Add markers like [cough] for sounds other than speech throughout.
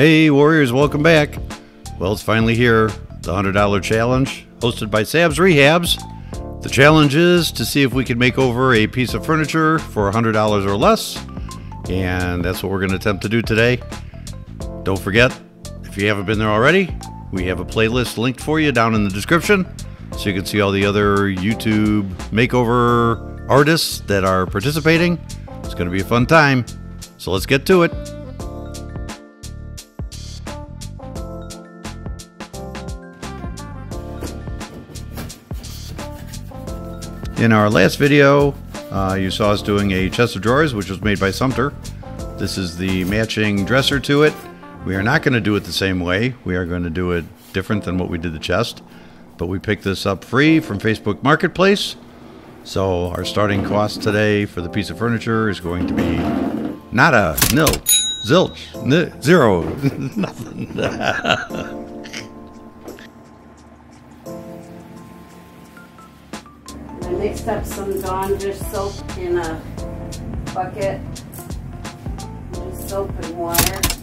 Hey, Warriors, welcome back. Well, it's finally here the $100 challenge hosted by Sabs Rehabs. The challenge is to see if we can make over a piece of furniture for $100 or less, and that's what we're going to attempt to do today. Don't forget, if you haven't been there already, we have a playlist linked for you down in the description so you can see all the other YouTube makeover artists that are participating. It's going to be a fun time. So let's get to it. In our last video, uh, you saw us doing a chest of drawers, which was made by Sumter. This is the matching dresser to it. We are not going to do it the same way. We are going to do it different than what we did the chest. But we picked this up free from Facebook Marketplace. So our starting cost today for the piece of furniture is going to be not a nilch, zilch, zero, [laughs] nothing. [laughs] mixed up some Dawn dish soap in a bucket. Just soap and water.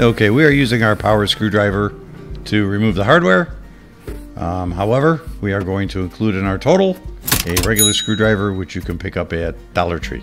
Okay, we are using our power screwdriver to remove the hardware. Um, however, we are going to include in our total a regular screwdriver which you can pick up at Dollar Tree.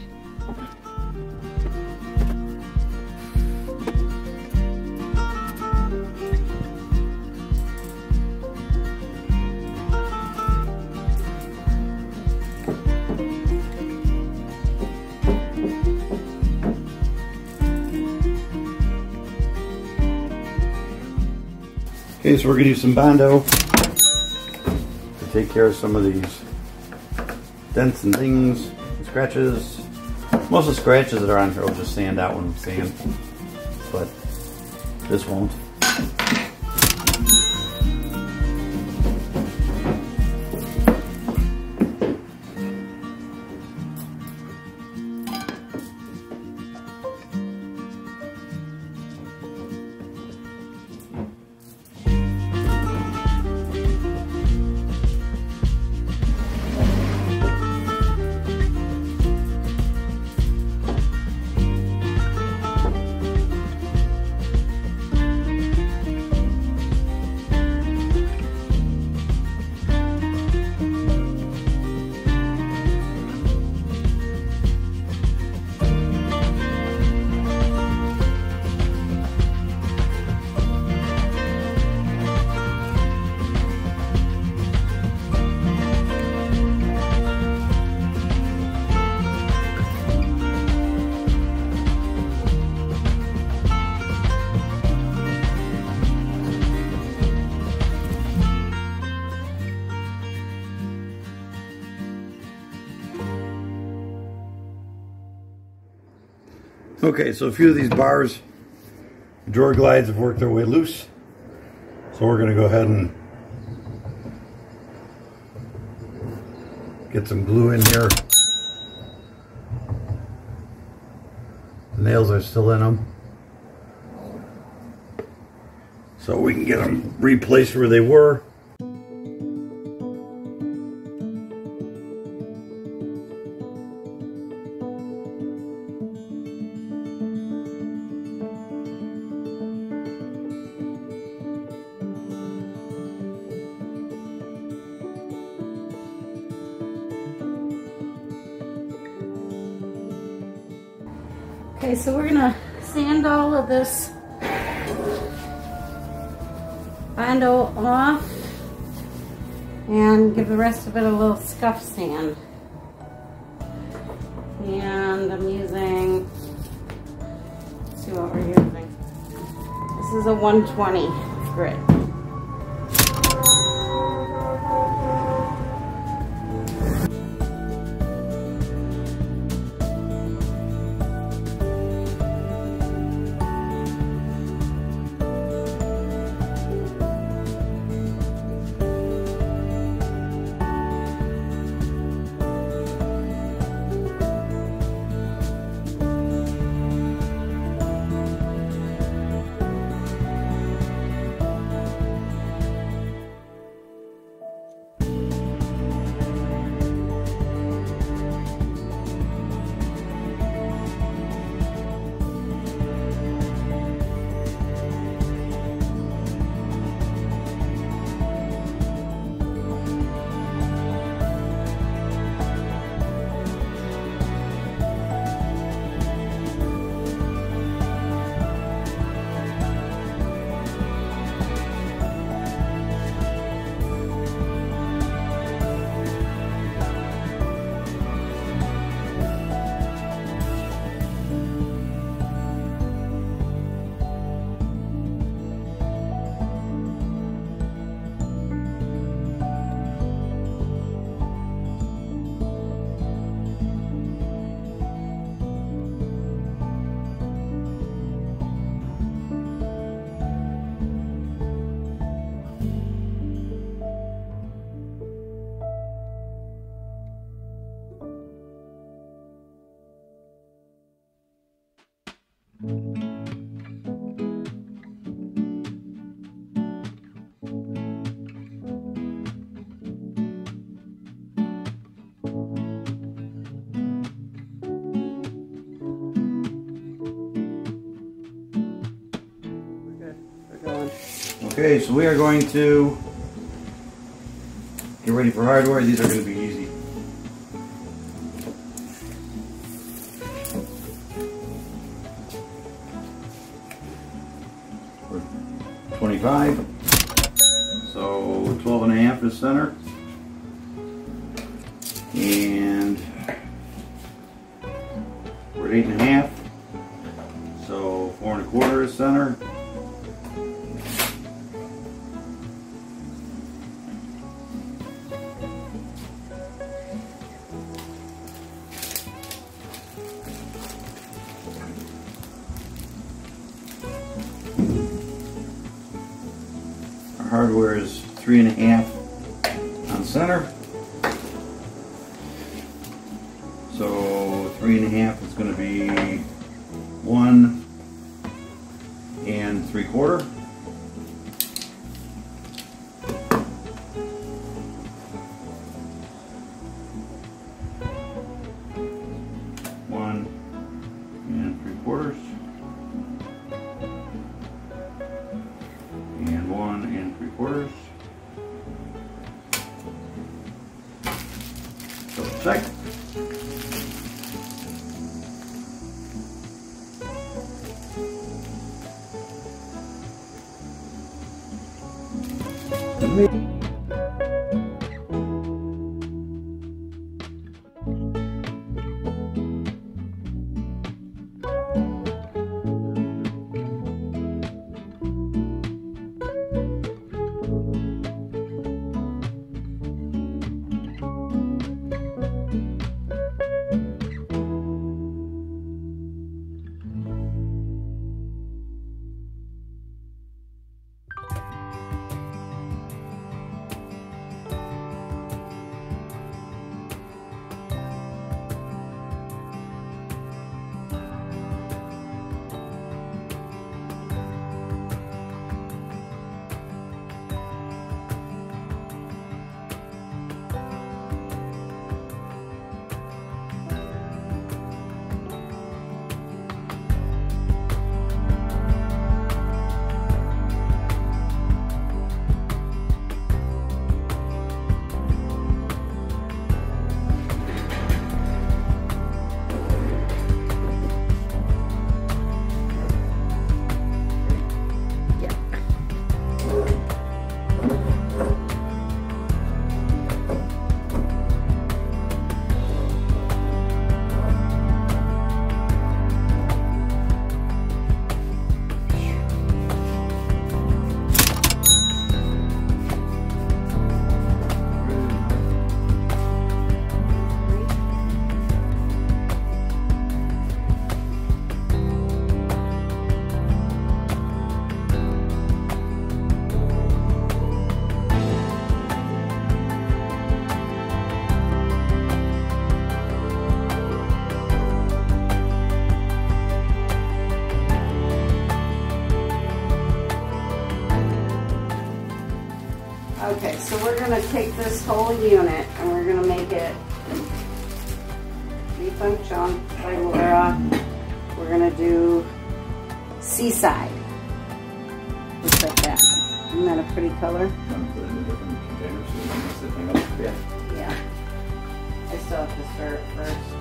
Okay, so we're to use some Bondo to take care of some of these dents and things, scratches. Most of the scratches that are on here will just sand out when I'm sand, but this won't. Okay, so a few of these bars, drawer glides have worked their way loose. So we're going to go ahead and get some glue in here. The nails are still in them. So we can get them replaced where they were. Okay, so we're gonna sand all of this bondo off and give the rest of it a little scuff sand. And I'm using, let's see what we're using. This is a 120 grit. Okay, so we are going to get ready for hardware. These are going to be easy. We're 25. So 12 and a half is center. Is three and a half on center. So three and a half is going to Double we're gonna take this whole unit and we're gonna make it Function. We're gonna do Seaside. Just like that. Isn't that a pretty color? Yeah. I still have to stir it first.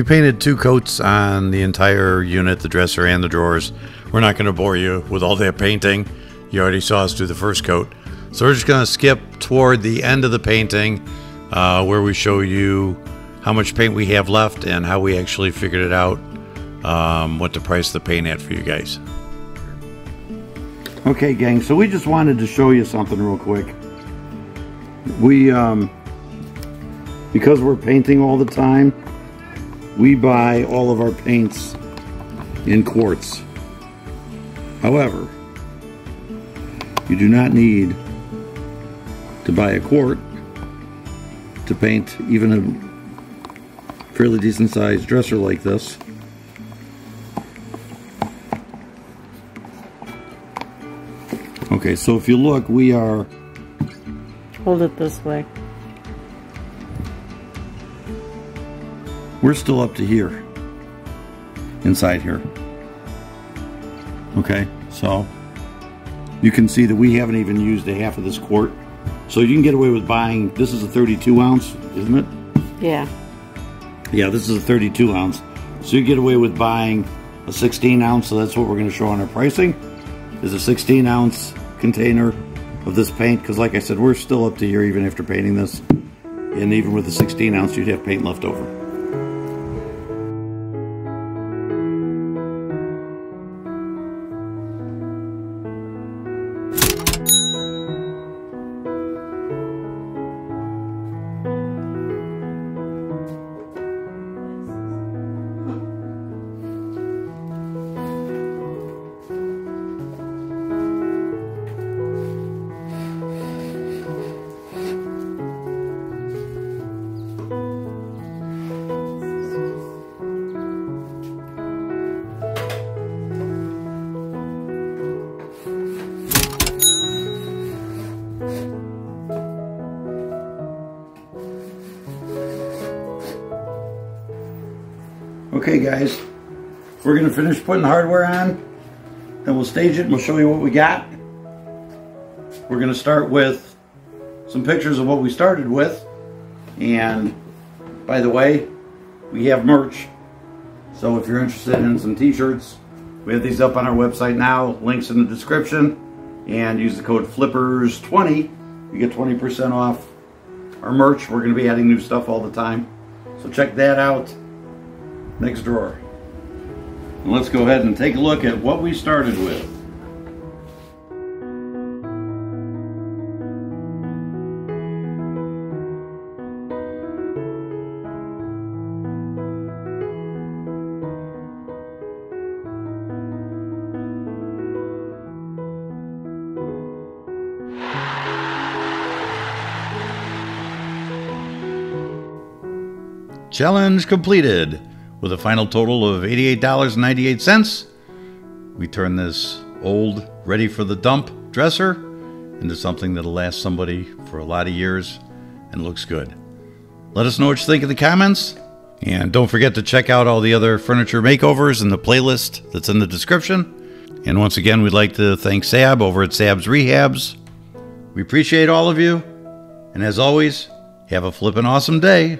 We painted two coats on the entire unit, the dresser and the drawers. We're not going to bore you with all that painting. You already saw us do the first coat. So we're just going to skip toward the end of the painting uh, where we show you how much paint we have left and how we actually figured it out, um, what to price the paint at for you guys. Okay, gang, so we just wanted to show you something real quick. We, um, because we're painting all the time, we buy all of our paints in quarts. However, you do not need to buy a quart to paint even a fairly decent sized dresser like this. Okay, so if you look, we are... Hold it this way. We're still up to here inside here. Okay so you can see that we haven't even used a half of this quart. So you can get away with buying this is a 32 ounce isn't it? Yeah. Yeah this is a 32 ounce. So you get away with buying a 16 ounce so that's what we're going to show on our pricing is a 16 ounce container of this paint because like I said we're still up to here even after painting this. And even with the 16 ounce you'd have paint left over Okay guys, we're gonna finish putting hardware on, then we'll stage it and we'll show you what we got. We're gonna start with some pictures of what we started with. And by the way, we have merch. So if you're interested in some t-shirts, we have these up on our website now, links in the description. And use the code FLIPPERS20, you get 20% off our merch. We're gonna be adding new stuff all the time. So check that out. Next drawer. And let's go ahead and take a look at what we started with. Challenge completed. With a final total of $88.98, we turn this old, ready for the dump dresser into something that'll last somebody for a lot of years and looks good. Let us know what you think in the comments. And don't forget to check out all the other furniture makeovers in the playlist that's in the description. And once again, we'd like to thank Sab over at Sab's Rehabs. We appreciate all of you. And as always, have a flippin' awesome day.